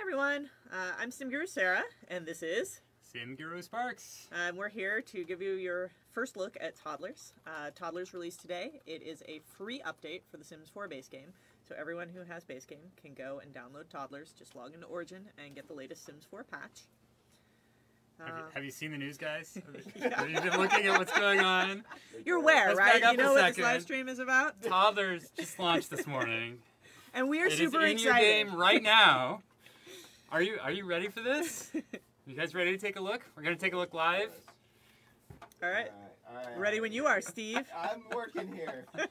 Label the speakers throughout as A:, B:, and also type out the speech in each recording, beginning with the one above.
A: everyone. Uh, I'm Sim Guru Sarah, and this is.
B: Sim Guru Sparks.
A: Um, we're here to give you your first look at Toddlers. Uh, Toddlers released today. It is a free update for the Sims 4 base game, so everyone who has base game can go and download Toddlers. Just log into Origin and get the latest Sims 4 patch.
B: Have you,
A: Uh,
B: have you seen the news, guys?
A: Yeah.
B: Have you been looking at what's going on?
A: You're aware,
B: Let's
A: right? You know what this live stream is about,
B: Toddlers just launched this morning.
A: and we are
B: It is
A: super
B: in your game right now. Are you Are you ready for this? You guys ready to take a look? We're gonna take a look live.
A: All right,
C: all right.
A: ready when you are, Steve.
C: I'm working here.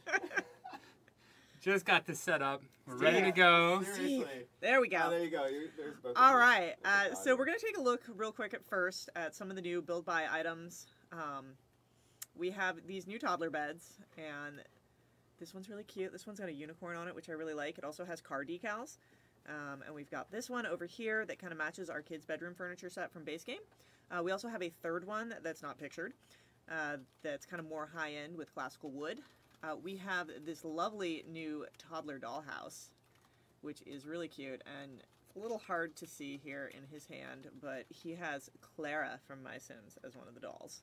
B: Just got this set up. We're ready to go.
C: Seriously.
A: There we
C: Oh,
A: go.
C: there you go. You're, there's both. of
A: All
C: you.
A: right,
C: Both
A: uh, so we're gonna take a look real quick at first at some of the new build buy items. Um, we have these new toddler beds, and this one's really cute. This one's got a unicorn on it, which I really like. It also has car decals. Um, and we've got this one over here that kind of matches our kids' bedroom furniture set from base game. Uh, we also have a third one that's not pictured, uh, that's kind of more high end with classical wood. Uh, we have this lovely new toddler dollhouse, which is really cute and it's a little hard to see here in his hand, but he has Clara from My Sims as one of the dolls,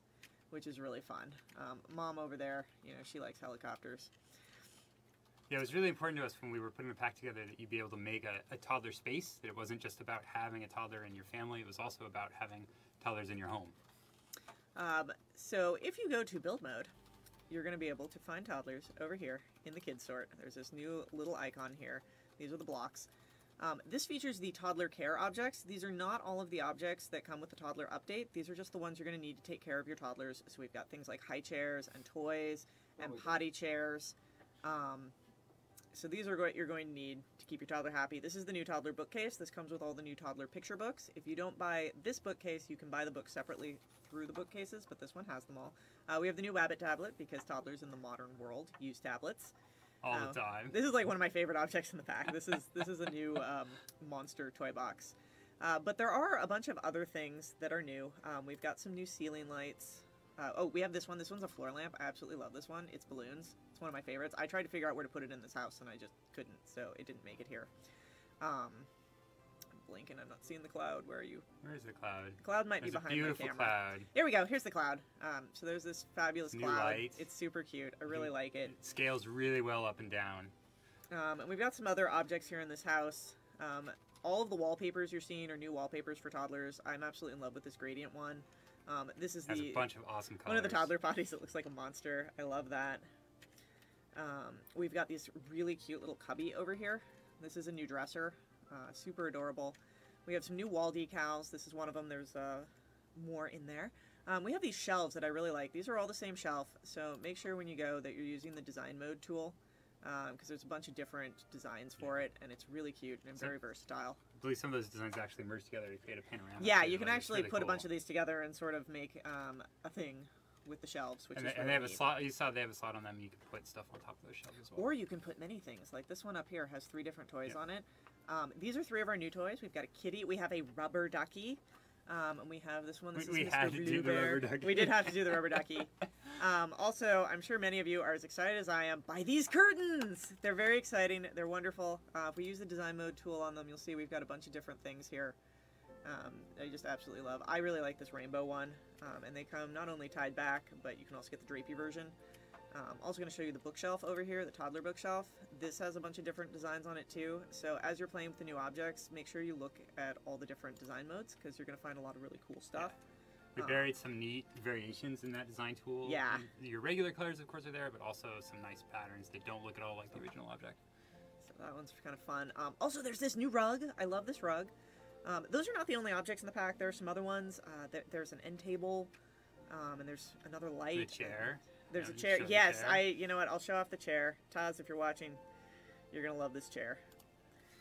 A: which is really fun. Um, Mom over there, you know, she likes helicopters.
B: Yeah, it was really important to us when we were putting the pack together that you'd be able to make a, a toddler space. That it wasn't just about having a toddler in your family. It was also about having toddlers in your home.
A: Um, so if you go to build mode, you're going to be able to find toddlers over here in the kids sort. There's this new little icon here. These are the blocks. Um, this features the toddler care objects. These are not all of the objects that come with the toddler update. These are just the ones you're going to need to take care of your toddlers. So we've got things like high chairs and toys and
C: Oh, okay.
A: potty chairs. Um, so these are what you're going to need to keep your toddler happy. This is the new toddler bookcase. This comes with all the new toddler picture books. If you don't buy this bookcase, you can buy the books separately through the bookcases, but this one has them all. Uh, we have the new Wabbit tablet because toddlers in the modern world use tablets.
B: All
A: Oh.
B: the time.
A: This is like one of my favorite objects in the pack. This is this is a new um, monster toy box. Uh, but there are a bunch of other things that are new. Um, we've got some new ceiling lights. Uh, oh, we have this one. This one's a floor lamp. I absolutely love this one. It's balloons. It's one of my favorites. I tried to figure out where to put it in this house, and I just couldn't, so it didn't make it here. Um, I'm blinking. I'm not seeing the cloud. Where are you?
B: Where's the cloud?
A: The cloud might
B: There's
A: be
B: a
A: behind
B: beautiful
A: my camera.
B: cloud.
A: Here we go. Here's the cloud. Um, so there's this fabulous
B: New
A: cloud.
B: light.
A: It's super cute. I really
B: Mhm.
A: like it.
B: It scales really well up and down.
A: Um, and we've got some other objects here in this house. Um, all of the wallpapers you're seeing are new wallpapers for toddlers. I'm absolutely in love with this gradient one. Um, this is
B: Has
A: the
B: a bunch of awesome colors.
A: one of the toddler potties that looks like a monster. I love that. Um, we've got this really cute little cubby over here. This is a new dresser, uh, super adorable. We have some new wall decals. This is one of them. There's uh, more in there. Um, we have these shelves that I really like. These are all the same shelf, so make sure when you go that you're using the design mode tool because there's a bunch of different designs for it, and it's really cute and
B: So-
A: very versatile.
B: I believe some of those designs actually merge together to create a panorama.
A: Yeah, you can
B: like,
A: actually
B: really
A: put a bunch of these together and sort of make um, a thing with the shelves, which
B: And
A: is
B: they, and they have a slot. You saw they have a slot on them. You can put stuff on top of those shelves as well.
A: Or you can put many things. Like this one up here has three different toys
B: Yeah.
A: on it. Um, these are three of our new toys. We've got a kitty. We have a rubber ducky. Um, and we have this one. This
B: We-
A: is
B: we
A: Mr.
B: had to do
A: Blue
B: the rubber
A: Bear.
B: ducky.
A: We did have to do the rubber ducky. Um, also, I'm sure many of you are as excited as I am by these curtains. They're very exciting. They're wonderful. Uh, if we use the design mode tool on them, you'll see we've got a bunch of different things here. Um, I just absolutely love. I really like this rainbow one, um, and they come not only tied back, but you can also get the drapey version. Um, also going to show you the bookshelf over here, the toddler bookshelf. This has a bunch of different designs on it too. So as you're playing with the new objects, make sure you look at all the different design modes because you're going to find a lot of really cool stuff.
B: We
A: Uh,
B: buried some neat variations in that design tool.
A: Yeah.
B: And your regular colors, of course, are there, but also some nice patterns that don't look at all like the original object.
A: So that one's kind of fun. Um, also, there's this new rug. I love this rug. Um, those are not the only objects in the pack. There are some other ones. Uh, there, there's an end table, um, and there's another light.
B: The chair.
A: There's
B: Yeah,
A: a chair. Yes,
B: chair.
A: I. You know what? I'll show off the chair. Taz, if you're watching, you're gonna love this chair.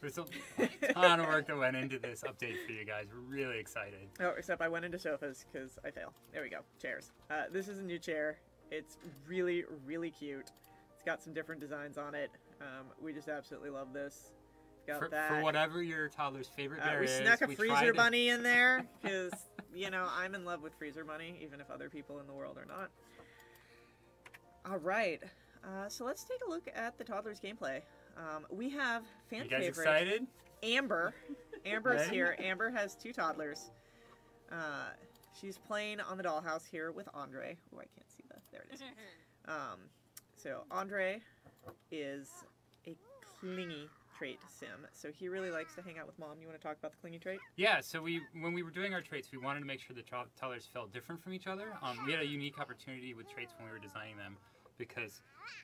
B: There's a ton of work that went into this update for you guys. We're really excited.
A: Oh, except I went into sofas because I fail. There we go. Chairs. Uh, this is a new chair. It's really, really cute. It's got some different designs on it. Um, we just absolutely love this. Got
B: For,
A: that.
B: for whatever your toddler's favorite
A: Uh, we
B: is,
A: snuck a
B: we
A: freezer
B: tried to-
A: bunny in there because you know I'm in love with freezer bunny, even if other people in the world are not. All right, uh, so let's take a look at the toddlers gameplay. Um, we have fan
B: You guys
A: favorite
B: excited?
A: Amber Amber's
B: Ready?
A: here. Amber has two toddlers. Uh, she's playing on the dollhouse here with Andre. Oh, I can't see the. There it is. Um, so Andre is a clingy trait sim. So he really likes to hang out with mom. You want to talk about the clingy trait?
B: Yeah, so we when we were doing our traits, we wanted to make sure the to- toddlers felt different from each other. Um, we had a unique opportunity with traits when we were designing them because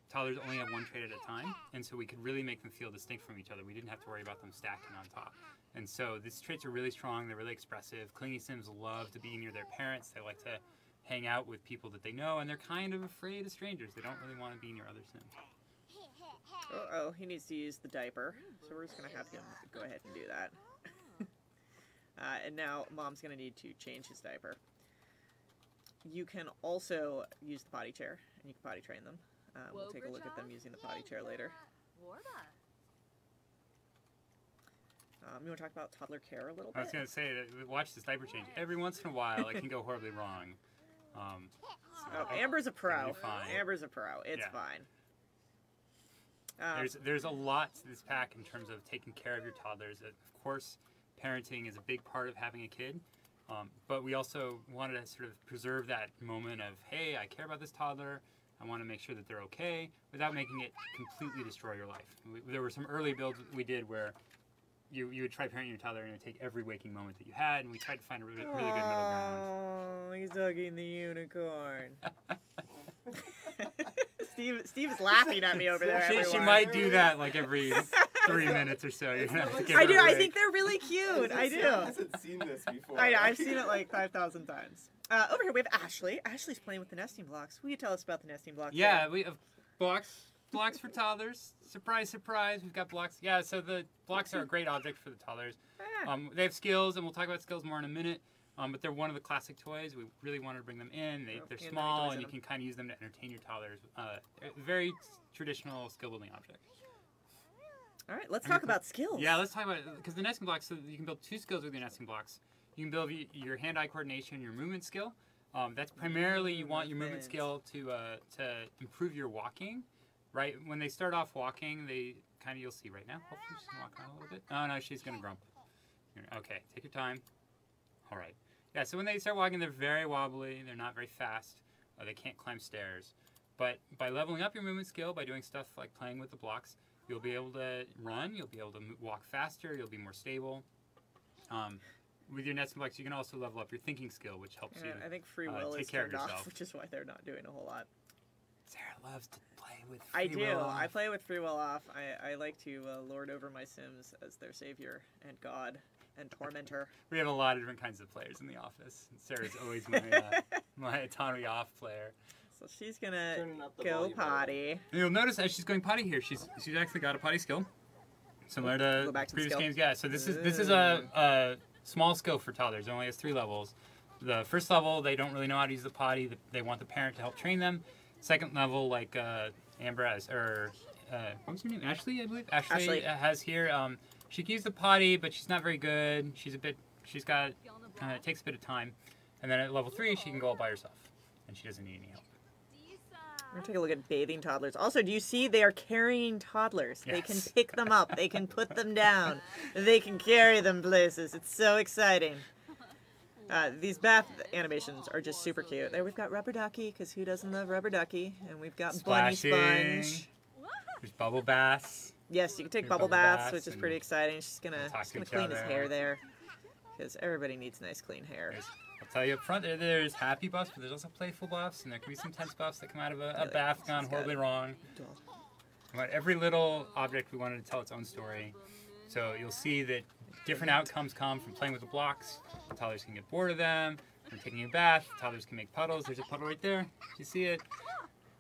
B: toddlers only have one trait at a time, and so we could really make them feel distinct from each other. We didn't have to worry about them stacking on top. And so these traits are really strong. They're really expressive. Clingy sims love to be near their parents. They like to hang out with people that they know, and they're kind of afraid of strangers. They don't really want to be near other sims.
A: Oh, oh, he needs to use the diaper. So we're just gonna have him go ahead and do that. uh, and now mom's gonna need to change his diaper. You can also use the potty chair, and you can potty train them. Uh, we'll take a look at them using the potty chair later. Um, you want to talk about toddler care a little bit?
B: I was going to say that watch this diaper change. Every once in a while, it can go horribly wrong. Um,
A: Oh, Amber's a pro. Amber's a pro. It's
B: Yeah.
A: fine. Um,
B: There's there's a lot to this pack in terms of taking care of your toddlers. Of course, parenting is a big part of having a kid, um, but we also wanted to sort of preserve that moment of hey, I care about this toddler. I want to make sure that they're okay without making it completely destroy your life. We, there were some early builds we did where you you would try parenting your toddler and it would take every waking moment that you had, and we tried to find a really, really good middle ground.
A: Oh, he's hugging the unicorn. Steve, Steve is laughing at me over there.
B: She, she might do that like every three minutes or so. You're gonna have to give
A: I do. I think they're really cute. I
C: Hasn't-
A: do.
C: hasn't seen this before.
A: I know. I've seen it like five thousand times. Uh, over here we have Ashley. Ashley's playing with the nesting blocks. Will you tell us about the nesting blocks?
B: Yeah, we have blocks. Blocks for toddlers. Surprise, surprise. We've got blocks. Yeah, so the blocks are a great object for the toddlers.
A: Ah,
B: Um, they have skills, and we'll talk about skills more in a minute. Um, but they're one of the classic toys. We really wanted to bring them in. They, they're
A: and
B: small, and you can kind of use them to entertain your toddlers. Uh, very traditional skill building object.
A: all right. Let's
B: I'm
A: talk
B: gonna-
A: about skills.
B: Yeah, let's talk about because the nesting blocks. So you can build two skills with your nesting blocks. You can build your hand-eye coordination, your movement skill. Um, that's primarily you want your movement
A: Movement.
B: skill to uh, to improve your walking. Right when they start off walking, they kind of you'll see right now. Hopefully she's gonna around a little bit. Oh no, she's gonna grump. Okay, take your time. All right. Yeah. So when they start walking, they're very wobbly. They're not very fast. Uh, they can't climb stairs. But by leveling up your movement skill, by doing stuff like playing with the blocks, You'll be able to run. You'll be able to walk faster. You'll be more stable. Um, with your nesting blocks, you can also level up your thinking skill, which helps
A: Yeah,
B: you.
A: I think free
B: uh,
A: will
B: take
A: is turned off, which is why they're not doing a whole lot.
B: Sarah loves to play with.
A: I do.
B: will
A: I play with free will off. I, I like to uh, lord over my Sims as their savior and god and tormentor.
B: We have a lot of different kinds of players in the office. Sarah's always my uh, my autonomy off player.
A: So she's gonna
C: Turning up the
A: go
C: volume a little.
A: potty.
B: And you'll notice as she's going potty here, she's she's actually got a potty skill, similar to
A: Go back to
B: previous
A: skill.
B: games. Yeah. So this is this is a, a small skill for toddlers. It only has three levels. The first level, they don't really know how to use the potty. They want the parent to help train them. Second level, like uh, Amber has, or uh, what was her name? Ashley, I believe. Ashley,
A: Ashley.
B: has here. Um, she can use the potty, but she's not very good. She's a bit. She's got. Uh, it takes a bit of time. And then at level three, she can go all by herself, and she doesn't need any help.
A: We're gonna take a look at bathing toddlers. Also, do you see they are carrying toddlers? They can pick them up. They can put them down. They can carry them places. It's so exciting. Uh, these bath animations are just super cute. There we've got Rubber Ducky, because who doesn't love Rubber Ducky? And we've got Bunny
B: Splashing.
A: Sponge.
B: There's bubble baths.
A: Yes, you can take bubble
B: bubble
A: baths,
B: baths
A: which is pretty exciting. She's gonna, she's gonna clean his hair there, because everybody needs nice clean hair.
B: There's, I'll tell you up front, there, there's happy buffs, but there's also playful buffs, and there can be some tense buffs that come out of a, a bath gone horribly wrong. About every little object, we wanted to tell its own story. So you'll see that different outcomes come from playing with the blocks. Toddlers can get bored of them. From taking a bath, toddlers can make puddles. There's a puddle right there. Do you see it?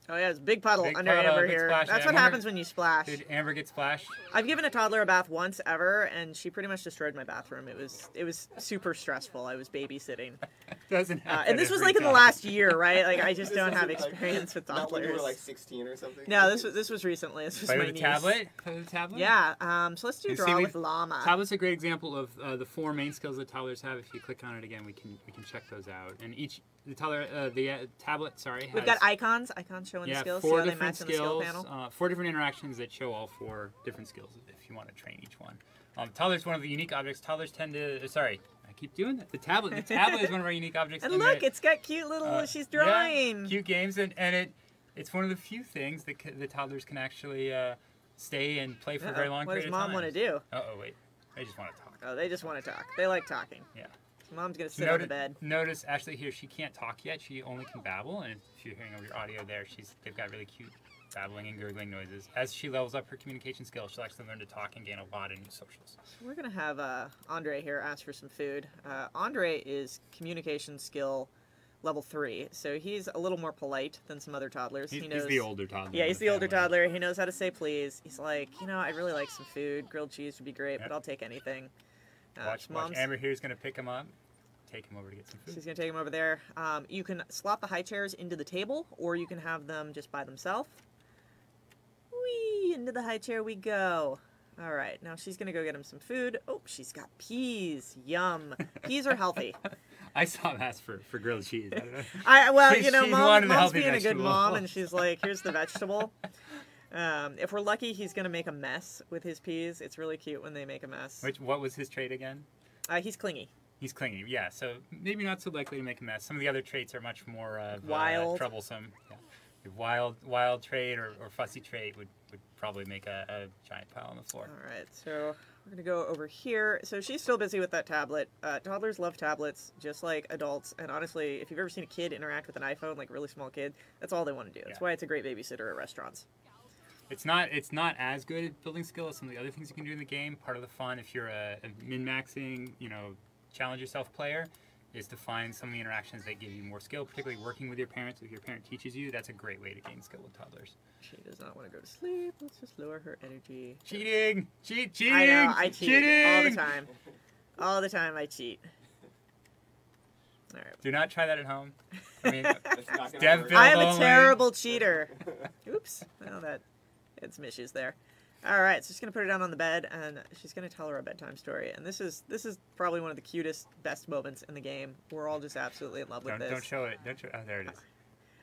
A: Oh yeah, it's a big puddle
B: Big
A: under
B: puddle,
A: Amber here. That's what happens when you splash.
B: Did Amber get splashed?
A: I've given a toddler a bath once ever, and she pretty much destroyed my bathroom. It was it was super stressful. I was babysitting.
B: doesn't have
A: Uh, and this was like in the last year, right? Like I just don't have
C: isn't, like,
A: experience with
C: Not when you
A: toddlers.
C: were like 16 or something.
A: no, this was this was recently. This was
B: Play
A: my
B: with a
A: niece.
B: tablet. Play with a tablet.
A: Yeah. Um. So let's do
B: You
A: draw with llama.
B: Tablet's a great example of uh, the four main skills that toddlers have. If you click on it again, we can we can check those out. And each the toddler uh, the uh, tablet, sorry,
A: We've got icons. Icons showing
B: yeah
A: the skills.
B: Four different
A: match in the skill
B: skills,
A: panel.
B: uh, four different interactions that show all four different skills. If you want to train each one, um, toddler's one of the unique objects. Toddlers tend to uh, sorry, I keep doing that. The tablet, the tablet is one of our unique objects.
A: And look,
B: that-
A: it's got cute little.
B: Uh,
A: she's
B: yeah,
A: drawing.
B: cute games, and, and it it's one of the few things that the toddlers can actually uh, stay and play for a very long
A: What does
B: period
A: mom
B: of
A: want
B: time.
A: to do?
B: Uh oh, wait, they just want to talk.
A: Oh, they just want to talk. They like talking.
B: Yeah.
A: Mom's gonna sit on the bed.
B: Notice Ashley here, she can't talk yet. She only can babble, and if you're hearing over your audio there, she's they've got really cute babbling and gurgling noises. As she levels up her communication skills, she'll actually learn to talk and gain a lot new socials.
A: We're gonna have uh, Andre here ask for some food. Uh, Andre is communication skill level three, so he's a little more polite than some other toddlers.
B: He's,
A: he
B: he's
A: knows.
B: the older toddler.
A: yeah, he's the older toddler. He knows how to say please. He's like, you know, I'd really like some food. Grilled cheese would be great,
B: Yep.
A: but I'll take anything. Uh,
B: Watch, watch. Amber here's gonna pick him up, take him over to get some food.
A: she's gonna take him over there. Um, you can slot the high chairs into the table, or you can have them just by themselves. Whee! Into the high chair we go. All right, now she's gonna go get him some food. Oh, she's got peas. Yum. Peas are healthy.
B: I saw that for, for grilled cheese. I don't know.
A: I well, you know, mom, mom's being a good mom, and she's like, "Here's the vegetable." Um, if we're lucky, he's gonna make a mess with his peas. It's really cute when they make a mess.
B: Which what was his trait again?
A: Uh, he's clingy.
B: He's clingy, yeah. So maybe not so likely to make a mess. Some of the other traits are much more of, uh,
A: Wild.
B: troublesome. Yeah. Wild, wild trait or, or fussy trait would, would probably make a, a giant pile on the floor.
A: All right, so we're gonna go over here. So she's still busy with that tablet. Uh, toddlers love tablets, just like adults. And honestly, if you've ever seen a kid interact with an iPhone, like a really small kid, that's all they want to do. That's
B: Yeah.
A: why it's a great babysitter at restaurants.
B: It's not it's not as good at building skill as some of the other things you can do in the game. Part of the fun, if you're a, a min maxing, you know, challenge yourself player, is to find some of the interactions that give you more skill, particularly working with your parents. If your parent teaches you, that's a great way to gain skill with toddlers.
A: She does not want to go to sleep. Let's just lower her energy.
B: Cheating! Cheat! Cheating!
A: I know, I cheat
B: cheating!
A: all the time. All the time, I cheat. All right.
B: Do not try that at home. I mean,
C: It's not gonna
B: Dev
C: work.
B: Bill-
A: I am a terrible cheater. Oops. Well, that it's Mishy's there. All right, so she's gonna put her down on the bed, and she's gonna tell her a bedtime story. And this is this is probably one of the cutest, best moments in the game. We're all just absolutely in love with
B: don't,
A: this.
B: don't show it. Don't show. Oh, there it is.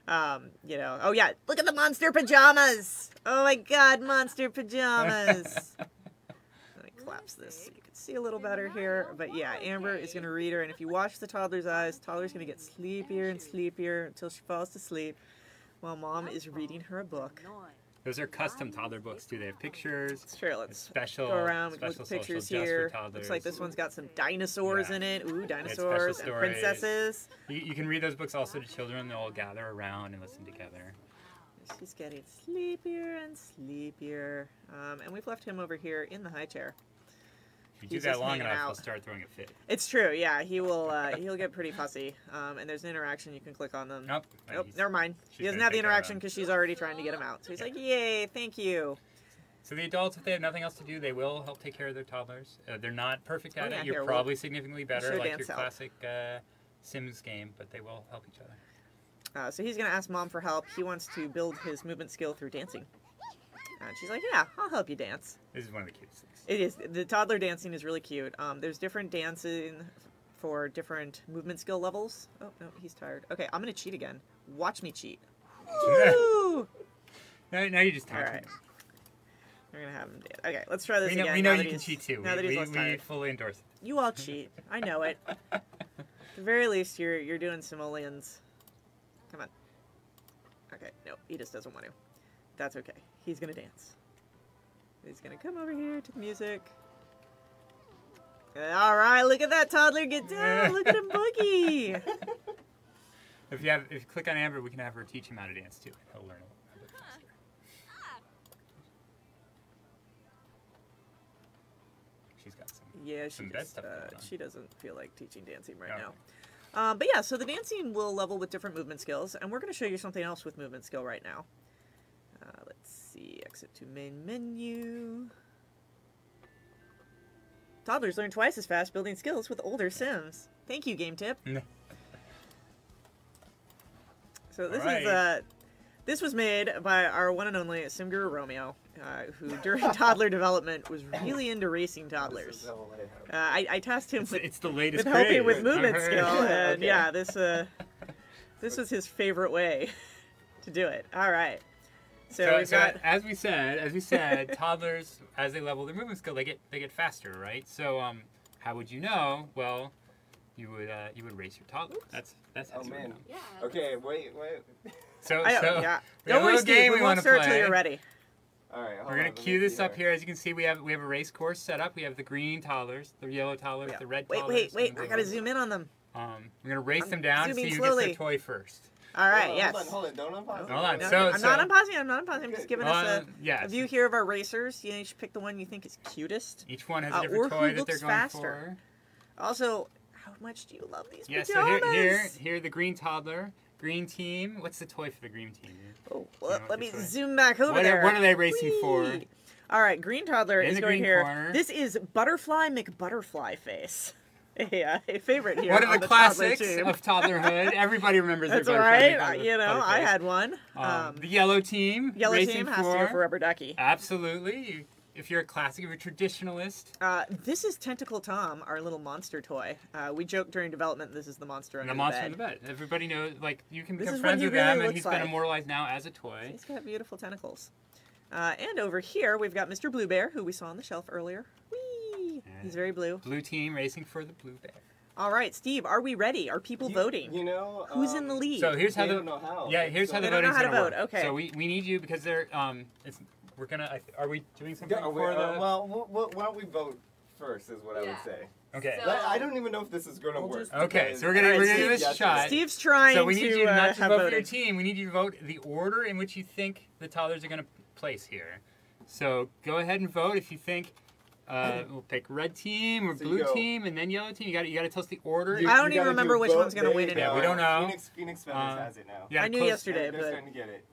A: Um, you know. Oh yeah, look at the monster pajamas. Oh my God, monster pajamas. Let me collapse this so you can see a little better here. But yeah, Amber is gonna read her, and if you watch the toddler's eyes, toddler's gonna get sleepier and sleepier until she falls to sleep, while mom is reading her a book.
B: Those are custom toddler books too. They have pictures.
A: Sure,
B: It's
A: let's
B: special.
A: go around. We can
B: special
A: look at pictures here. Looks like this one's got some dinosaurs
B: Yeah.
A: in it. Ooh, dinosaurs and princesses.
B: You, you can read those books also to children. They'll all gather around and listen together.
A: She's getting sleepier and sleepier. Um, and we've left him over here in the high chair.
B: If you do that long enough,
A: out.
B: he'll start throwing a fit.
A: It's true, yeah. He will. Uh, he'll get pretty fussy. Um, and there's an interaction you can click on them.
B: Nope.
A: Nope,
B: he's-
A: never mind. He doesn't have the
B: take care of
A: interaction because she's already trying to get him out. So he's
B: Yeah.
A: like, "Yay, thank you."
B: So the adults, if they have nothing else to do, they will help take care of their toddlers. Uh, they're not perfect
A: Oh,
B: at
A: yeah,
B: it. You're
A: here, we'll-
B: probably significantly better, like your
A: help.
B: classic uh, Sims game, but they will help each other.
A: Uh, so he's gonna ask mom for help. He wants to build his movement skill through dancing. And she's like, "Yeah, I'll help you dance."
B: This is one of the cutest things.
A: It is. The toddler dancing is really cute. Um, there's different dancing for different movement skill levels. Oh no, he's tired. Okay, I'm gonna cheat again. Watch me cheat. Woo!
B: now, now you just
A: All right. We're gonna have him dance. Okay, let's try this
B: We know,
A: again.
B: we know you can cheat too.
A: Now
B: we
A: that he's
B: we,
A: less
B: we fully endorse it.
A: You all cheat. I know it. At the very least, you're you're doing simoleons. Come on. Okay, no, he just doesn't want to. That's okay. He's gonna dance. He's gonna come over here to the music. All right, look at that toddler get down. Look at him boogie.
B: If you have, if you click on Amber, we can have her teach him how to dance too. He'll learn a little bit faster. She's got some.
A: Yeah, she
B: Some
A: just,
B: stuff
A: uh, she doesn't feel like teaching dancing right
B: Okay.
A: now. Um, but yeah, so the dancing will level with different movement skills, and we're going to show you something else with movement skill right now. Uh, see, exit to main menu. Toddlers learn twice as fast building skills with older Sims. Thank you, Game Tip. So this
B: Alright.
A: is uh, this was made by our one and only Simguru Romeo, uh, who during toddler development was really into racing toddlers. Uh, I, I tasked him
B: It's,
A: with,
B: it's the latest
A: with helping
B: craze.
A: with movement skill, and
C: Okay.
A: yeah, this uh, this was his favorite way to do it. All right, so,
B: So, so
A: got
B: as we said, as we said, toddlers as they level their movement skill, they get they get faster, right? So um, how would you know? Well, you would uh, you would race your toddler. That's that's how
C: Oh,
B: you
C: man.
B: know.
D: Yeah.
C: Okay, wait, wait.
B: So
A: I,
B: so
A: yeah.
B: we
A: Don't
B: have a
A: worry,
B: little
A: Steve.
B: game
A: We
B: we
A: won't
B: wanna
A: start
B: until
A: you're ready.
C: All right,
B: We're gonna
C: on,
B: cue this up
C: here.
B: here. As you can see, we have we have a race course set up. We have the green toddlers, the yellow toddlers,
A: Yeah.
B: the red
A: Wait,
B: toddlers.
A: wait, wait!
B: and
A: I gotta zoom in on them.
B: Um, we're gonna race
A: I'm
B: them down to see
A: zooming
B: who gets their toy first.
A: All right,
C: Hold
A: yes.
C: Hold on, hold on, don't unpause.
B: Hold on,
A: No,
B: so-
A: I'm
B: so-
A: not unpausing. I'm not unpausing. I'm just giving us
B: Uh,
A: a,
B: yeah.
A: a view here of our racers. You, know, you should pick the one you think is cutest.
B: Each one has
A: Uh,
B: a different
A: or
B: toy that they're
A: looks
B: going
A: faster.
B: for.
A: Also, how much do you love these
B: Yeah, so
A: pajamas?
B: here, here, here, the green toddler, green team. What's the toy for the green team?
A: Oh,
B: know
A: let,
B: what
A: let me
B: this
A: zoom back over
B: What are-
A: there.
B: what are they racing for?
A: All right, green toddler
B: In
A: is
B: the
A: going
B: green
A: here.
B: corner.
A: This is Butterfly McButterfly face. A, uh, a favorite here.
B: One of the
A: toddler
B: classics
A: team.
B: of toddlerhood. Everybody remembers
A: That's
B: their
A: right.
B: butterfly-
A: You know, I had one.
B: Um,
A: Um,
B: the yellow team.
A: yellow team has
B: for,
A: to go for rubber ducky.
B: Absolutely. You, if you're a classic, if you're a traditionalist.
A: Uh, this is Tentacle Tom, our little monster toy. Uh, we joked during development this is the monster under
B: the monster
A: bed.
B: in the bed. Everybody knows, like, you can become friends with
A: really
B: them, and he's been immortalized now as a toy.
A: He's got beautiful tentacles. Uh, and over here we've got Mr. Blue Bear, who we saw on the shelf earlier. Whee! He's very blue.
B: Blue team racing for the blue bear.
A: All right, Steve, are we ready? Are people
C: You-
A: voting?
C: You know,
A: Who's
C: um,
A: in the lead?
B: So here's how
C: they
B: the
C: don't know how.
B: yeah here's
C: So-
B: how the
A: They don't
B: voting's
A: how
B: gonna
A: vote,
B: work.
A: okay.
B: So we, we need you because they're um it's we're gonna are we doing something
C: Yeah, we-
B: for
C: uh,
B: the
C: well, w- w- why don't we vote first? Is what I would say.
B: okay
D: So-
C: But I don't even know if this is going to
A: We'll
C: work.
B: Okay, so we're gonna-
A: we're gonna
C: Steve,
B: give this a
C: yes,
B: shot.
A: Steve's trying
B: so we need
A: to
B: you
A: uh,
B: not to
A: have
B: vote for your team. We need you to vote the order in which you think the toddlers are gonna place here. So go ahead and vote if you think. Uh, we'll pick red team or
C: So
B: blue
C: go-
B: team and then yellow team. You got to you got to tell us the order.
C: You-
A: I don't even remember
C: do
A: which one's gonna win it
C: go.
B: Yeah, we don't know.
C: Phoenix, Phoenix Feathers
B: Uh,
C: has it now.
B: You gotta
A: I knew
B: close-
A: yesterday,
C: They're
A: but
C: starting to get it.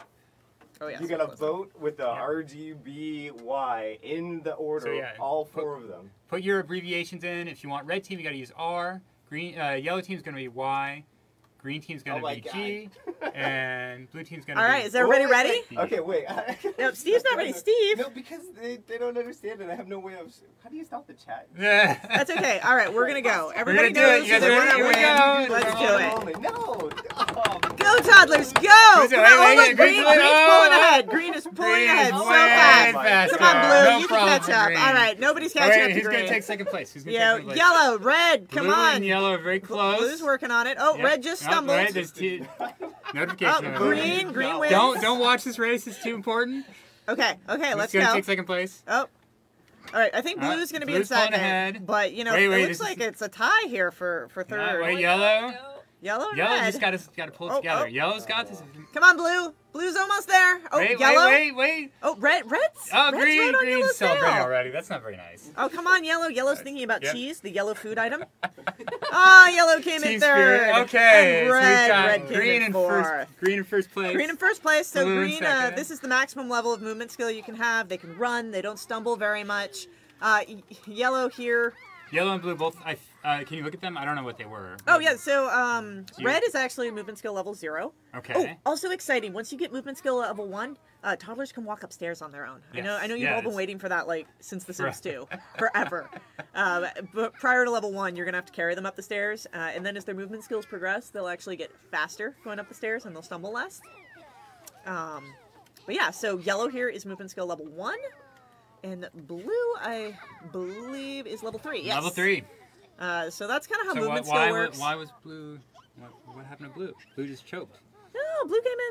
A: oh yeah,
C: you gotta vote with the RGBY in the order.
B: So, yeah,
C: all
B: put-
C: four of them.
B: Put your abbreviations in. If you want red team, you got to use R. Green, uh, yellow is gonna be Y. Green team's gonna
C: oh
B: be
C: god.
B: G. And blue team's gonna
A: All
B: be.
A: right, is everybody
C: Wait,
A: ready?
C: wait, Okay, wait.
A: No, Steve's not ready. Steve.
C: No, because they, they don't understand it. I have no way of. How do you stop the chat?
A: That's okay. All right, we're gonna go. Everybody
B: gonna do it.
A: knows
B: You guys
A: they
B: ready?
A: want to
B: Here we
A: win.
B: go.
A: Let's do it.
C: No. Oh,
A: Go toddlers, go!
B: Who's it?
A: Come on, oh, look,
B: wait,
A: green,
B: Green's
A: green's pulling
B: Oh.
A: ahead. Green is pulling
B: Green
A: ahead
B: is
A: so fast.
B: faster.
A: Come on, Blue,
B: No
A: you can catch up.
B: Green.
A: All right, nobody's
B: Oh,
A: catching
B: wait,
A: up to
B: who's
A: green.
B: gonna take second place? Who's gonna
A: Yeah,
B: take second place?
A: yellow, red, come
B: Blue
A: on.
B: and yellow are very close.
A: Blue's working on it. Oh,
B: Yep.
A: red just
B: Yep,
A: stumbled.
B: right, there's two notification.
A: Oh,
B: on it.
A: green, green wins.
B: Don't don't watch this race. It's too important.
A: Okay, okay,
B: Who's
A: let's
B: gonna
A: go.
B: take second place?
A: Oh. All right, I think
B: Uh,
A: blue's going to be
B: Blue's
A: in second,
B: ahead.
A: but you know
B: Wait, wait,
A: it looks like
B: is-
A: it's a tie here for for third.
B: wait.
D: Oh,
B: yellow?
A: Yellow and
B: Yellow
A: red.
B: just got to got to pull it
A: Oh,
B: together.
A: oh.
B: Yellow's got this.
A: Come on, blue. Blue's almost there. Oh,
B: wait,
A: yellow.
B: wait, wait, wait.
A: Oh, red, red's.
B: Oh,
A: red's
B: green,
A: right on
B: green.
A: yellow's
B: Celebrating
A: tail.
B: already. That's not very nice.
A: Oh, come on, yellow. Yellow's thinking about
B: Yep.
A: cheese, the yellow food item. Oh, yellow came in
B: Team
A: third.
B: spirit. Okay.
A: And
B: so
A: red,
B: we've
A: red came
B: green
A: in
B: in
A: fourth.
B: first. Green in first place.
A: Green in first place. So
B: Blue
A: green, uh, this is the maximum level of movement skill you can have. They can run. They don't stumble very much. Uh, y- yellow here.
B: Yellow and blue both. I. Uh, can you look at them? I don't know what they were.
A: Oh yeah. So um, red is actually movement skill level zero.
B: Okay.
A: Oh, also exciting. Once you get movement skill level one, uh, toddlers can walk upstairs on their own. I know. I know you've all been waiting for that like since The Sims
B: Right.
A: 2, forever. um, but prior to level one, you're gonna have to carry them up the stairs, uh, and then as their movement skills progress, they'll actually get faster going up the stairs, and they'll stumble less. Um, but yeah, so yellow here is movement skill level one, and blue, I believe, is level three. Yes.
B: Level three.
A: Uh, so that's kind of how
B: So
A: movement
B: wh- why,
A: skill
B: wa-
A: works.
B: why was blue? What, what happened to blue? Blue just choked.
A: No, blue came in.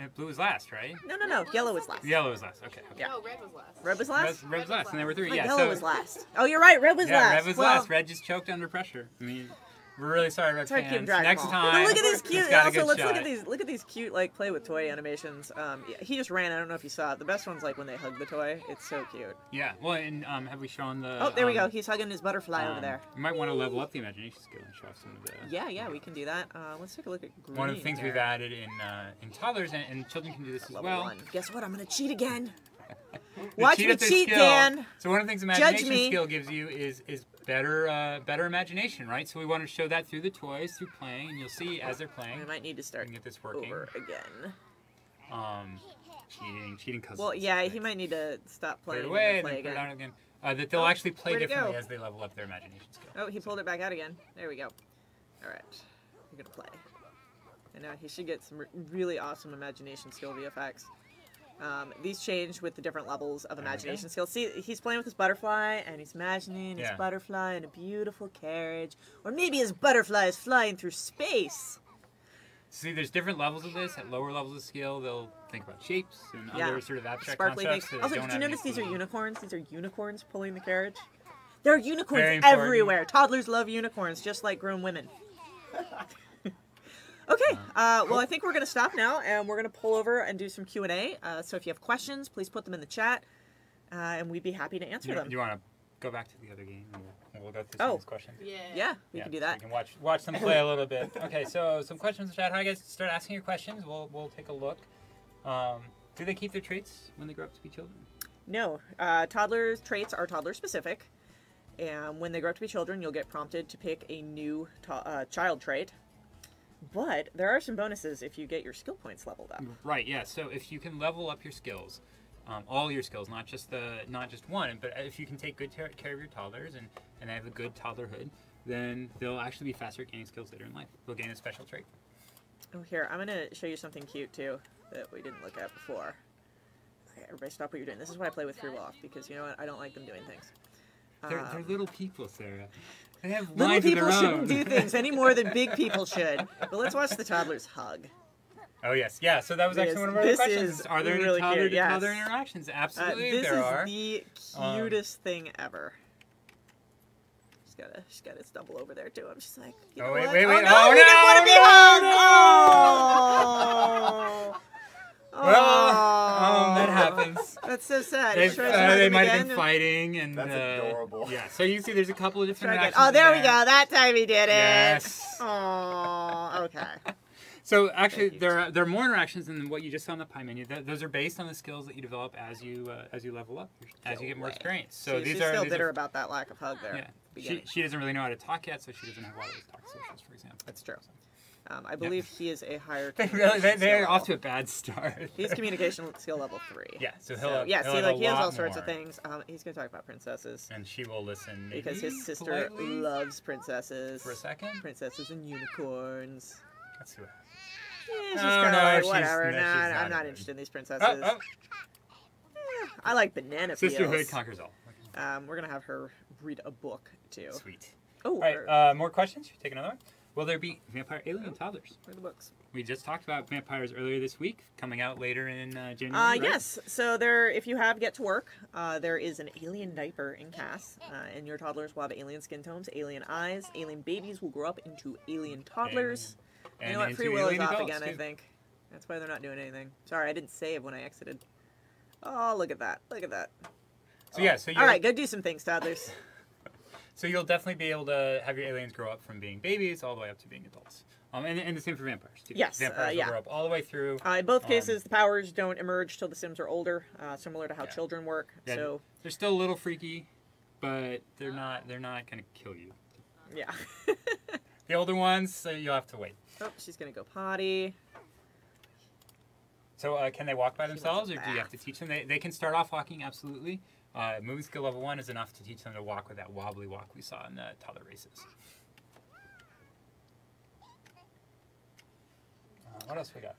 B: And blue was last, right?
A: Uh, no, no, no. Yellow was last.
B: Yellow was last. Okay. okay.
D: No, red was last.
A: Red was
B: Red,
A: last.
B: red was last, and there were three.
A: Like,
B: Yeah.
A: yellow
B: so,
A: was last. Oh, you're right. Red was
B: yeah,
A: last.
B: red was
A: well,
B: last. Red just choked under pressure. I mean, we're really sorry, red
A: Sorry,
B: fans.
A: Dragon
B: Next
A: Ball.
B: time.
A: But look at these cute. Also, let's look at these. Look at these cute like play with toy animations. Um, he just ran. I don't know if you saw it. The best one's like when they hug the toy. It's so cute.
B: Yeah. Well, and um, have we shown the?
A: Oh, there we go.
B: um,
A: He's hugging his butterfly over
B: um,
A: there.
B: You might want to level up the imagination skill and show off some of the.
A: Yeah, yeah, we can do that. Uh, let's take a look at green.
B: One of the things
A: there.
B: we've added in uh, in toddlers and, and children can do this as
A: Level
B: well.
A: one. Guess what? I'm gonna cheat again. Watch
B: cheat
A: me cheat,
B: skill-
A: Dan.
B: So one of the things imagination skill gives you is is better uh, better imagination, right? So we want to show that through the toys, through playing, and you'll see as they're playing.
A: We might need to start
B: get this working.
A: over again.
B: Um, cheating, cheating cousins.
A: Well, yeah, he might need to stop
B: Put
A: playing
B: it
A: and
B: away and
A: play
B: then put it
A: again.
B: again. Uh, that they'll
A: Oh,
B: actually play differently as they level up their imagination skill.
A: Oh, he pulled it back out again. There we go. All right, we're gonna play. And now he should get some really awesome imagination skill VFX. Um, these change with the different levels of
B: There we go.
A: imagination skill. See, he's playing with his butterfly, and he's imagining his butterfly in a beautiful carriage, or maybe his butterfly is flying through space.
B: See, there's different levels of this. At lower levels of skill, they'll think about shapes and
A: Yeah.
B: other sort of abstract
A: Sparkly
B: concepts.
A: things. Also,
B: don't
A: did you notice these are unicorns? These are unicorns pulling the carriage. There are unicorns everywhere. Toddlers love unicorns, just like grown women. okay, uh, well, I think we're gonna stop now, and we're gonna pull over and do some Q and A. Uh, so if you have questions, please put them in the chat, uh, and we'd be happy to answer
B: You,
A: them.
B: you want to go back to the other game? And we'll, we'll go through some
A: Oh.
B: of these questions.
D: Yeah.
A: yeah, we
B: Yeah,
A: can do
B: so
A: that.
B: you can watch watch them play a little bit. Okay, so some questions in the chat. Hi guys, start asking your questions. We'll we'll take a look. Um, do they keep their traits when they grow up to be children?
A: No, uh, toddlers' traits are toddler specific, and when they grow up to be children, you'll get prompted to pick a new to- uh, child trait. But there are some bonuses if you get your skill points leveled up.
B: Right. Yeah. So if you can level up your skills, um, all your skills, not just the not just one, but if you can take good care of your toddlers and and they have a good toddlerhood, then they'll actually be faster at gaining skills later in life. They'll gain a special trait.
A: Oh, here, I'm gonna show you something cute too that we didn't look at before. Okay, everybody stop what you're doing. This is why I play with free off because you know what? I don't like them doing things.
B: They're,
A: Um,
B: they're little people, Sarah. They have
A: little
B: minds of
A: people
B: their
A: shouldn't
B: own.
A: do things any more than big people should. But let's watch the toddlers hug.
B: Oh yes, yeah. So that was actually
A: This-
B: one of our
A: this
B: questions.
A: is
B: Are there
A: really
B: any toddler
A: cute,
B: to
A: yes.
B: toddler interactions?
A: Absolutely, Uh,
B: Absolutely,
A: this
B: there
A: is
B: are.
A: the
B: Um,
A: cutest thing ever. She's gotta, she's gotta stumble over there too. I'm just like, you
B: Oh,
A: know
B: wait,
A: what?
B: wait,
A: oh,
B: wait.
A: no,
B: Oh,
A: he didn't want to be
B: no,
A: hugged. Oh.
B: Well, um, that
A: Oh.
B: happens.
A: That's so sad.
B: They,
A: He tries to
B: uh, they
A: him
B: might have
A: again.
B: been fighting, and
C: That's
B: uh,
C: adorable.
B: Yeah. So you see there's a couple of different.
A: Try Oh,
B: in
A: there we go. That time he did it.
B: Yes.
A: Oh, okay.
B: So actually, there are, there are more interactions than what you just saw in the pie menu. Th- those are based on the skills that you develop as you uh, as you level up, as you get more
A: way.
B: experience. So
A: She-
B: these
A: she's
B: are
A: still
B: these
A: bitter
B: are,
A: about that lack of hug there.
B: yeah.
A: the
B: She, she doesn't really know how to talk yet, so she doesn't have a lot of those talk socials, for example.
A: That's true. Um, I believe he is a higher.
B: they really they, they're off to a bad start.
A: He's communication skill level three.
B: Yeah, so he'll
A: So,
B: have-
A: yeah,
B: he'll
A: see, like he has all
B: lot
A: sorts of things. Um, he's gonna talk about princesses
B: and she will listen
A: because his sister
B: politely
A: loves princesses.
B: for a second.
A: Princesses and unicorns.
B: See what
A: Yeah, she's
B: Oh,
A: kind of
B: no,
A: like whatever.
B: no,
A: nah, I'm
B: not
A: interested in these princesses.
B: Oh, oh,
A: I like banana peels.
B: sisterhood conquers all.
A: Um, we're gonna have her read a book too.
B: Sweet.
A: Oh,
B: All right, uh, more questions? Take another one. Will there be vampire alien toddlers?
A: where are the books?
B: We just talked about vampires earlier this week, coming out later in uh, January.
A: Uh,
B: right?
A: yes. So there, if you have Get to Work, uh, there is an alien diaper in CAS, uh, and your toddlers will have alien skin tones, alien eyes. Alien babies will grow up into alien toddlers.
B: And
A: you know what? Free will is off again. I think that's why they're not doing anything. Sorry, I didn't save when I exited. Oh, look at that! Look at that!
B: So yeah, so you
A: All right, go do some things, toddlers.
B: so you'll definitely be able to have your aliens grow up from being babies all the way up to being adults. Um, and, and the same for vampires too.
A: Yes, uh,
B: vampires
A: yeah.
B: will grow up all the way through.
A: Uh, in both
B: Um,
A: cases, the powers don't emerge till the Sims are older, uh, similar to how
B: Yeah.
A: children work.
B: Yeah.
A: So,
B: They're still a little freaky, but they're not they're not gonna kill you.
A: yeah.
B: The older ones, so you'll have to wait.
A: oh, she's gonna go potty.
B: So uh, can they walk by themselves, or do you have to teach them? They, they can start off walking, absolutely. Uh, moving skill level one is enough to teach them to walk with that wobbly walk we saw in the toddler races. Uh, what else we got?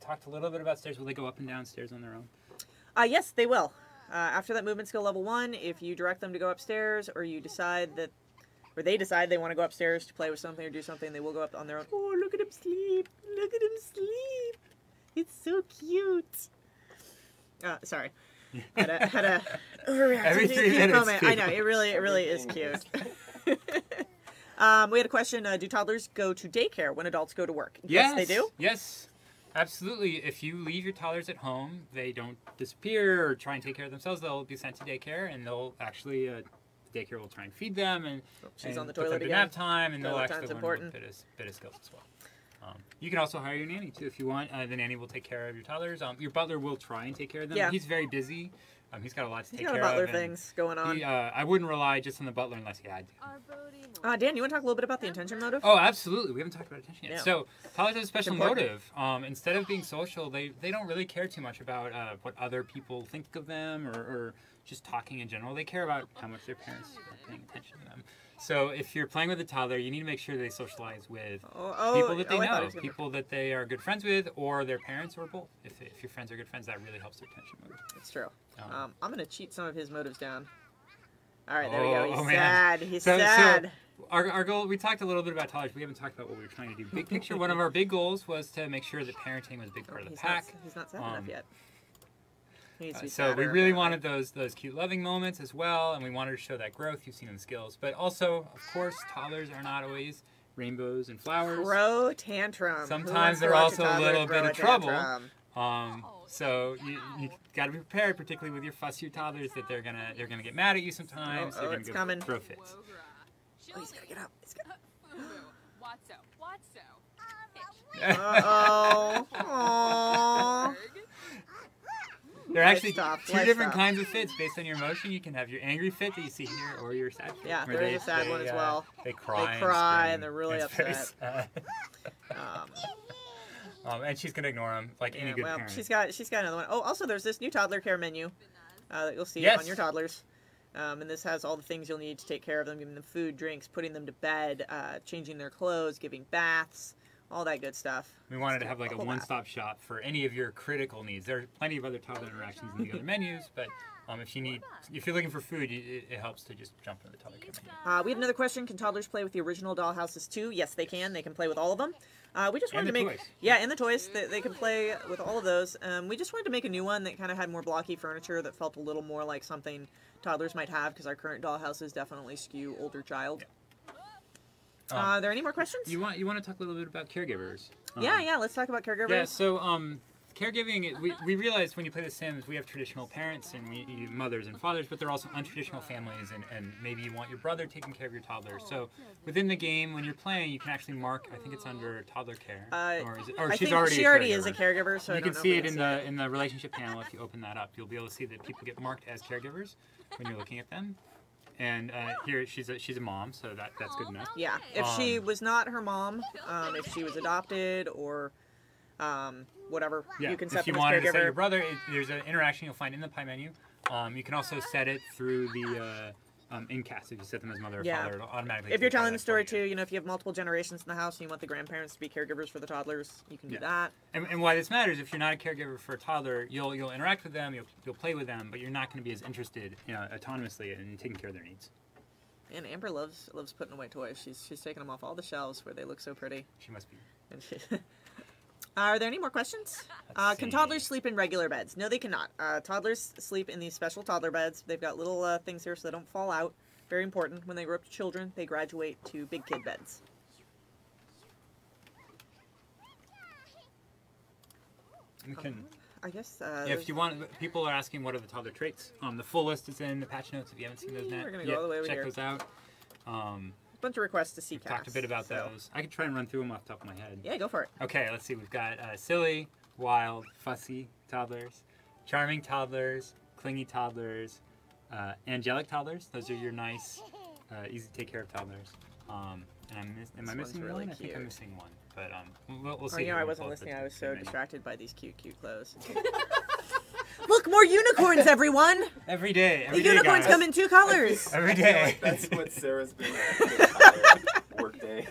B: We talked a little bit about stairs. Will they go up and down stairs on their own?
A: Uh, yes, they will. Uh, after that movement skill level one, if you direct them to go upstairs, or you decide that, or they decide they want to go upstairs to play with something or do something, they will go up on their own. Oh, look at him sleep! Look at him sleep! It's so cute. Uh, sorry. Had a had a overreacting
B: Every three
A: cute
B: minutes,
A: moment. I know it really it really is cute. um, we had a question: uh, Do toddlers go to daycare when adults go to work? Yes, they do.
B: Yes, absolutely. If you leave your toddlers at home, they don't disappear or try and take care of themselves. They'll be sent to daycare, and they'll actually uh, daycare will try and feed them and
A: She's
B: and
A: on the toilet again.
B: nap time, and they'll actually
A: time's
B: learn
A: important.
B: a bit of, bit of skills as well. Um, you can also hire your nanny too if you want. Uh, the nanny will take care of your toddlers. Um, your butler will try and take care of them.
A: Yeah.
B: He's very busy. Um, he's got a lot to
A: He's
B: take
A: got a
B: care
A: butler
B: of. and
A: things going on.
B: He, uh, I wouldn't rely just on the butler unless he had to.
D: Our
A: Uh, Dan, you want to talk a little bit about the attention motive?
B: Oh, absolutely. We haven't talked about attention yet.
A: Yeah.
B: So, toddlers have a special motive. Um, instead of being social, they, they don't really care too much about uh, what other people think of them or, or just talking in general. They care about how much their parents are paying attention to them. So, if you're playing with a toddler, you need to make sure they socialize with
A: Oh, oh,
B: people that they
A: oh, I thought he
B: know, people that they are good friends with, or their parents, or both. If, if your friends are good friends, that really helps their attention motive.
A: It's true.
B: Um,
A: Um, I'm gonna cheat some of his motives down. All right, there we go.
B: Oh,
A: He's
B: oh, man.
A: sad. He's
B: So- so-
A: sad.
B: Our, our goal, we talked a little bit about toddlers. We haven't talked about what we were trying to do. Big picture, one of our big goals was to make sure that parenting was a big
A: Oh,
B: part of the
A: he's,
B: pack.
A: not, he's not sad
B: Um,
A: enough yet. He needs to
B: Uh,
A: be
B: so we really
A: apparently.
B: wanted those those cute loving moments as well, and we wanted to show that growth you've seen in the skills. But also, of course, toddlers are not always rainbows and flowers.
A: Throw tantrum.
B: Sometimes they're also a little
A: throw
B: bit of trouble. Um, so you, you got to be prepared, particularly with your fussier toddlers, that they're gonna they're gonna get mad at you sometimes.
A: Oh,
B: they're
A: oh,
B: gonna
A: it's
B: go
A: coming.
B: throw fits.
A: Oh, he's gotta get up. He's gotta...
D: Watso. Watso.
A: Uh oh.
B: There are actually two different kinds of fits based on your emotion. You can have your angry fit that you see here, or your sad fit.
A: Yeah,
B: where
A: there is
B: they-
A: a sad
B: they,
A: one as
B: uh,
A: well.
B: They cry.
A: They cry
B: and,
A: and they're really.
B: It's
A: upset. Um,
B: um, and she's gonna ignore him like any
A: yeah,
B: good
A: well,
B: parent.
A: she's got she's got another one. Oh, also there's this new toddler care menu uh, that you'll see
B: Yes.
A: on your toddlers. Um, and this has all the things you'll need to take care of them, giving them food, drinks, putting them to bed, uh, changing their clothes, giving baths, all that good stuff.
B: We wanted to have like a one-stop shop for any of your critical needs. There are plenty of other toddler interactions in the other menus, but um, if you need, if you're looking for food, it, it helps to just jump into the toddler menu.
A: Uh, we had another question: Can toddlers play with the original dollhouses too? Yes, they can. They can play with all of them. Uh, we just wanted
B: the
A: to make
B: toys.
A: yeah, and the toys. They, they can play with all of those. Um, we just wanted to make a new one that kind of had more blocky furniture that felt a little more like something toddlers might have because our current dollhouses definitely skew older child.
B: Um,
A: uh, are there any more questions?
B: You want you want to talk a little bit about caregivers?
A: yeah,
B: Um,
A: yeah. Let's talk about caregivers.
B: Yeah, so um, caregiving, we, we realized when you play The Sims, we have traditional parents and we, mothers and fathers, but there are also untraditional families, and, and maybe you want your brother taking care of your toddler. So within the game, when you're playing, you can actually mark, I think it's under toddler care.
A: Uh,
B: or is it, or she's already
A: she
B: a
A: already
B: caregiver.
A: is a caregiver, so
B: you can see it in the in the relationship panel. If you open that up, you'll be able to see that people get marked as caregivers when you're looking at them. And uh, here she's a, she's a mom, so that that's good enough.
A: Yeah, if she
B: Um,
A: was not her mom, um, if she was adopted or um, whatever,
B: Yeah,
A: you can
B: if
A: set
B: you
A: them as
B: wanted to set your brother, it, there's an interaction you'll find in the pie menu. Um, you can also set it through the uh, um, in CAS if you set them as mother or
A: Yeah.
B: father. It'll automatically.
A: if you're
B: take care of
A: telling the story too, you know, if you have multiple generations in the house and you want the grandparents to be caregivers for the toddlers, you can do that.
B: And, and why this matters, if you're not a caregiver for a toddler, you'll you'll interact with them, you'll, you'll play with them, but you're not going to be as interested, you know, autonomously in taking care of their needs.
A: And Amber loves loves putting away toys. She's she's taking them off all the shelves where they look so pretty.
B: She must be.
A: And she- Are there any more questions? Uh, can toddlers sleep in regular beds? No, they cannot. Uh, toddlers sleep in these special toddler beds. They've got little uh, things here so they don't fall out. Very important. When they grow up to children, they graduate to big kid beds.
B: We can.
A: I guess. Uh,
B: if you want, people are asking what are the toddler traits. Um, the full list is in the patch notes. If you haven't seen those
A: We're
B: yet,
A: gonna go
B: yet,
A: all the way over
B: check
A: here.
B: those out. Um,
A: a bunch of requests to see
B: we've talked a bit about
A: so-
B: those. I could try and run through them off the top of my head.
A: Yeah, go for it.
B: Okay, let's see. We've got uh, silly, wild, fussy toddlers, charming toddlers, clingy toddlers, uh, angelic toddlers. Those are your nice, uh, easy to take care of toddlers. Um, and I'm miss- am
A: This
B: I
A: one's
B: missing
A: really
B: one? I think I'm missing one. But um, we'll, we'll
A: Oh,
B: see.
A: you know, I wasn't
B: pull up the-
A: listening. I was so
B: menu.
A: distracted by these cute, cute clothes. Look, more unicorns, everyone!
B: Every day.
A: The
B: Every day,
A: unicorns
B: guys.
A: come in two colors.
B: Every
C: I feel
B: day.
C: like that's what Sarah's been like the entire workday.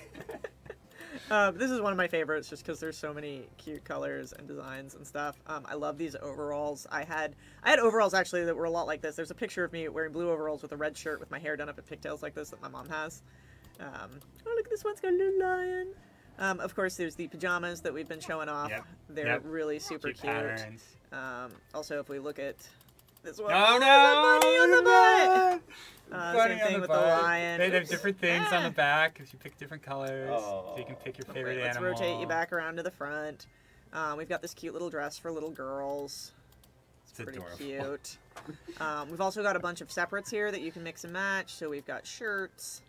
A: Uh, this is one of my favorites just because there's so many cute colors and designs and stuff. Um, I love these overalls. I had I had overalls actually that were a lot like this. There's a picture of me wearing blue overalls with a red shirt with my hair done up in pigtails like this that my mom has. Um, oh look, this one's got a little lion. Um, of course, there's the pajamas that we've been showing off.
B: Yep.
A: They're
B: Yep.
A: really super
B: Cute
A: cute. Um, also, if we look at this one,
B: Oh no!
A: there's a bunny on the butt. Uh,
B: Bunny
A: same thing
B: the
A: with
B: butt.
A: the lion.
B: They have different things on
A: Ah.
B: the back if you pick different colors.
C: Oh.
B: So you can pick your
A: Wait,
B: favorite
A: let's
B: animal.
A: rotate you back around to the front. Um, we've got this cute little dress for little girls. It's,
B: It's
A: pretty
B: adorable.
A: cute. um, we've also got a bunch of separates here that you can mix and match. So we've got shirts.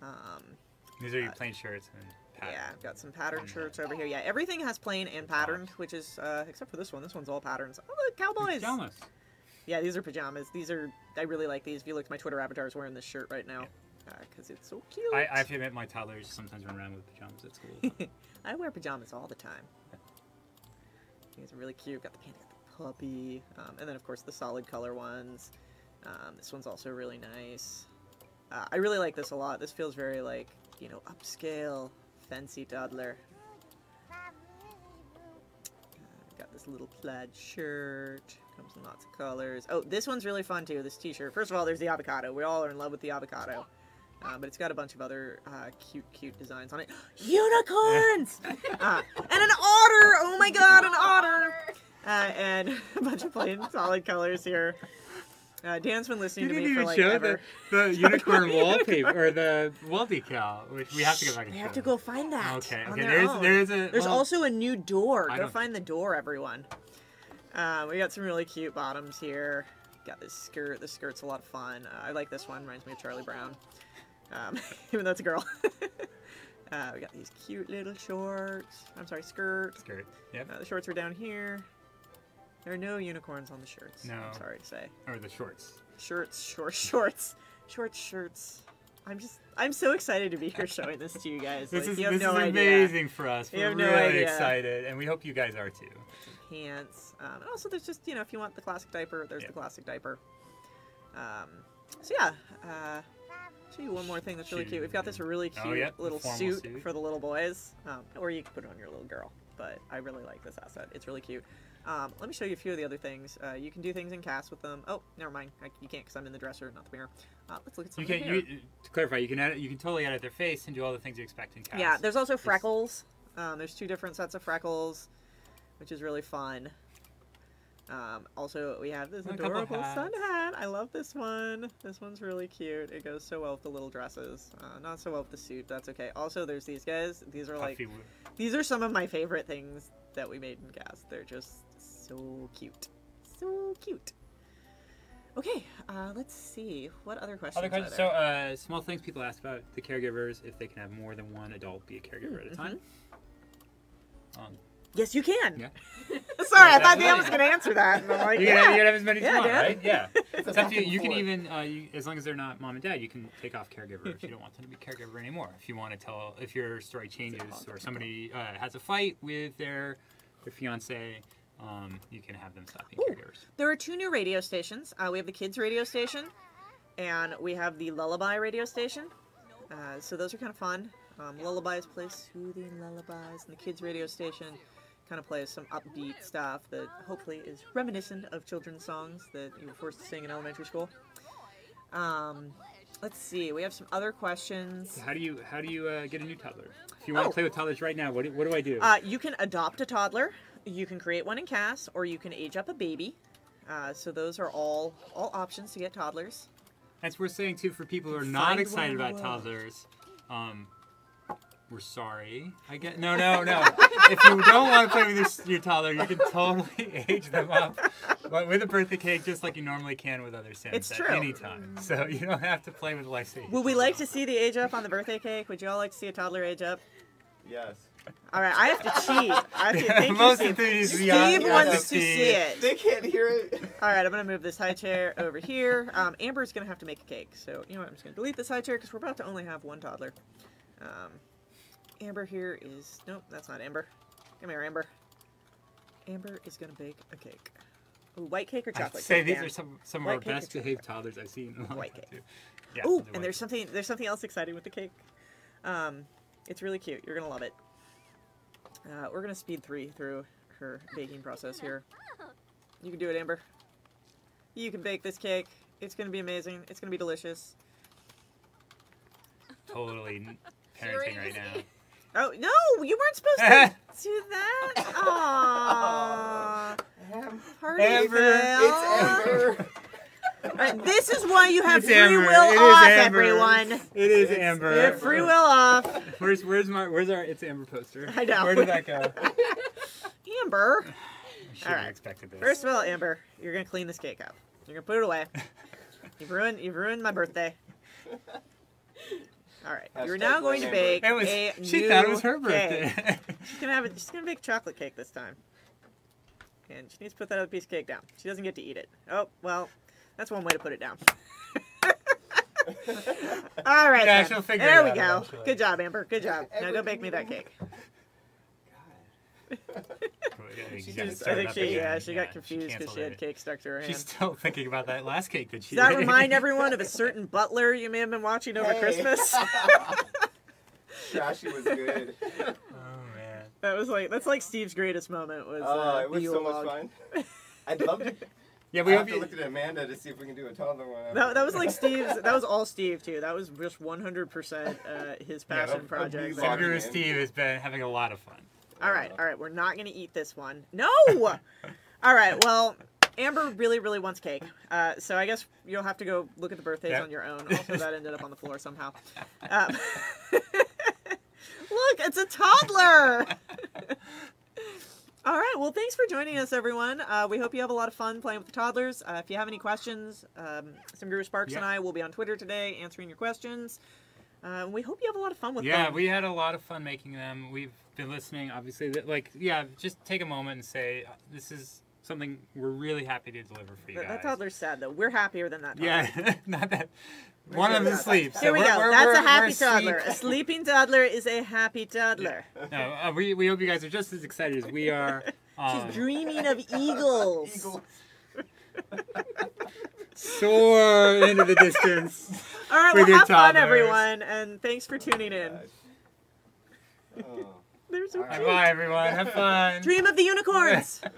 A: Um,
B: These are your
A: Uh,
B: plain shirts and pattern.
A: Yeah, I've got some
B: patterned
A: shirts over here. Yeah, everything has plain and patterned, which is uh, except for this one. This one's all patterns. Oh, look, cowboys!
B: Pajamas.
A: Yeah, these are pajamas. These are I really like these. If you look, my Twitter avatar is wearing this shirt right now because it's so cute.
B: I, I have to admit, my toddlers sometimes run around with pajamas at school.
A: I wear pajamas all the time. These are really cute. Got the panda, got the puppy, um, and then of course the solid color ones. Um, this one's also really nice. Uh, I really like this a lot. This feels very like you know upscale, fancy toddler. Uh, got this little plaid shirt. Comes in lots of colors. Oh, this one's really fun too. This T-shirt. First of all, there's the avocado. We all are in love with the avocado. Uh, but it's got a bunch of other uh, cute, cute designs on it. Unicorns! uh, and an otter! Oh my god, an otter! Uh, and a bunch of plain solid colors here. Uh, Dan's been listening
B: You
A: to me for
B: even
A: like
B: show
A: ever.
B: the, the unicorn wallpaper or the wall decal, which we have to go back and
A: They have to go find that.
B: Okay, okay. There's
A: own.
B: there's a
A: There's
B: well,
A: also a new door.
B: I
A: Go find the door, everyone. Uh, we got some really cute bottoms here. Got this skirt. This skirt's a lot of fun. Uh, I like this one. Reminds me of Charlie Brown. Um, even though it's a girl. uh, we got these cute little shorts. I'm sorry, skirt.
B: skirt. Yep.
A: Uh, the shorts are down here. There are no unicorns on the shirts.
B: No.
A: I'm sorry to say.
B: Or the shorts.
A: Shirts, short shorts, short shirts. I'm just, I'm so excited to be here showing this to you guys.
B: This
A: Like,
B: is
A: you
B: this
A: no
B: is
A: idea.
B: amazing for us.
A: You
B: We're
A: no
B: really
A: idea.
B: excited, and we hope you guys are too.
A: Pants. Um, and also, there's just you know, if you want the classic diaper, there's
B: Yeah.
A: the classic diaper. Um, so yeah, uh, show you one more thing that's really cute. We've got this really cute
B: Oh, yep, the
A: little suit,
B: suit.
A: for the little boys, um, or you can put it on your little girl. But I really like this asset. It's really cute. Um, let me show you a few of the other things. Uh, you can do things in CAS with them. Oh, never mind. I, you can't because I'm in the dresser, not the mirror. Uh, let's look at some
B: You can you, to clarify. You can edit. You can totally edit their face and do all the things you expect in CAS.
A: Yeah, there's also freckles. Um, there's two different sets of freckles, which is really fun. Um, also, we have this
B: And
A: adorable sun hat. I love this one. This one's really cute. It goes so well with the little dresses. Uh, not so well with the suit. That's okay. Also, there's these guys. These are like these are some of my favorite things that we made in CAS. They're just so cute, so cute. Okay, uh, let's see. What other questions?
B: Other questions. So, uh, small things people ask about the caregivers if they can have more than one adult be a caregiver at a time. Um,
A: yes, you can.
B: yeah.
A: Sorry, I thought Dan
B: definitely.
A: was going to answer that. And I'm like,
B: You
A: yeah.
B: can, have, you can have as many as
A: Yeah,
B: you want,
A: Dan.
B: right? Yeah.
C: It's
B: It's you. You can even, uh, you, as long as they're not mom and dad, you can take off caregiver if you don't want them to be caregiver anymore. If you want to tell, if your story changes or somebody uh, has a fight with their their fiance, um, you can have them stop being
A: Ooh.
B: caregivers.
A: There are two new radio stations. Uh, we have the kids radio station, and we have the lullaby radio station. Uh, so those are kind of fun. Um, lullabies play soothing lullabies, and the kids radio station kind of plays some upbeat stuff that hopefully is reminiscent of children's songs that you were forced to sing in elementary school. Um, let's see. We have some other questions.
B: How do you how do you uh, get a new toddler? If you want
A: Oh.
B: to play with toddlers right now, what do, what do I do?
A: Uh, you can adopt a toddler, you can create one in CAS, or you can age up a baby. Uh, so those are all all options to get toddlers.
B: That's worth saying too for people who are not excited about toddlers. Um, we're sorry. I get no, no, no. if you don't want to play with your, your toddler, you can totally age them up but with a birthday cake, just like you normally can with other Sims
A: It's
B: at
A: true.
B: any time. So you don't have to play with Lexi.
A: Would we like to see the age up on the birthday cake? Would you all like to see a toddler age up?
C: Yes.
A: All right, I have to cheat. I have to, thank
B: Most
A: you,
B: of
A: Steve.
B: the things
A: Steve
B: beyond
A: wants to see it.
C: They can't hear it.
A: All right, I'm gonna move this high chair over here. Um, Amber's gonna have to make a cake, so you know what? I'm just gonna delete this high chair because we're about to only have one toddler. Um, Amber here is nope, that's not Amber. Come here, Amber. Amber is gonna bake a cake. Ooh, white cake or
B: I'd
A: chocolate
B: say
A: cake?
B: these
A: Dan?
B: are some some of
A: White
B: our best behaved toddlers I've seen. in a long
A: White cake.
B: too. Yeah,
A: Ooh,
B: we'll
A: and there's
B: cake.
A: something there's something else exciting with the cake. Um, it's really cute. You're gonna love it. Uh, we're gonna speed three through her baking process here. You can do it, Amber. You can bake this cake. It's gonna be amazing. It's gonna be delicious.
B: totally parenting right now.
A: Oh no, you weren't supposed to do that. Aww. Party
B: Amber.
C: It's Amber.
A: All right, uh, this is why you have
B: It's
A: free
B: Amber.
A: will
B: It is
A: off,
B: Amber.
A: everyone.
B: It is
C: It's
B: Amber.
A: You have free will off.
B: Where's where's my where's our it's Amber poster?
A: I know.
B: Where did that go?
A: Amber.
B: I
A: Alright.
B: expected this.
A: First of all, Amber, you're gonna clean this cake up. You're gonna put it away. You've ruined you've ruined my birthday. All right, you're now going to bake
B: It was.
A: a
B: She
A: new
B: thought it was her
A: cake.
B: birthday.
A: She's gonna have it. She's gonna bake chocolate cake this time, and she needs to put that other piece of cake down. She doesn't get to eat it. Oh well, that's one way to put it down. All right,
B: Yeah,
A: then.
B: she'll figure
A: there
B: it
A: we
B: out
A: go.
B: eventually.
A: Good job, Amber. Good job. Now go bake me that cake.
B: She
A: She's- I think she, yeah, she got confused because she had cake stuck to her hand.
B: She's still thinking about that last cake that she.
A: Does that
B: ate.
A: remind everyone of a certain butler you may have been watching over
C: Hey.
A: Christmas?
C: Trashy was good.
B: Oh man.
A: that was like that's like Steve's greatest moment was.
C: Oh,
A: uh,
C: it was
A: the
C: so
A: Yule
C: much fun. I'd love to.
B: Yeah,
C: We
B: we
C: have
B: hope
C: to
B: you.
C: look at Amanda to see if we can do a toddler one.
A: That, that was like Steve's. That was all Steve too. That was just 100 percent uh, his
C: Yeah,
A: passion
C: a- a
A: project.
C: blue
A: there.
C: log.
B: Senator Steve has been having a lot of fun.
A: All right, all right. We're not gonna eat this one. No. all right. Well, Amber really, really wants cake. Uh, so I guess you'll have to go look at the birthdays
B: Yep.
A: on your own. Also, that ended up on the floor somehow. Um, look, it's a toddler. All right. Well, thanks for joining us, everyone. Uh, we hope you have a lot of fun playing with the toddlers. Uh, if you have any questions, um, Sim Guru Sparks and I will be on Twitter today answering your questions. Uh, we hope you have a lot of fun with
B: Yeah,
A: them.
B: Yeah, we had a lot of fun making them. We've been listening, obviously. Like, yeah, just take a moment and say uh, this is something we're really happy to deliver for you
A: That,
B: guys.
A: that toddler's sad though. We're happier than that. Toddler.
B: Yeah, not that.
A: We're
B: One of them sleeps.
A: Here
B: so
A: we
B: we're-
A: go.
B: we're-
A: That's
B: we're-
A: a happy toddler. A sleeping toddler is a happy toddler.
B: No, uh, we, we hope you guys are just as excited as we are. Um,
A: She's dreaming of eagles.
C: Eagle.
B: Soar into the distance.
A: All right, well,
B: your
A: have fun, everyone, and thanks for oh tuning in.
C: Oh.
A: They're so
C: All right.
A: cute.
B: Bye, everyone. Have fun.
A: Dream of the unicorns.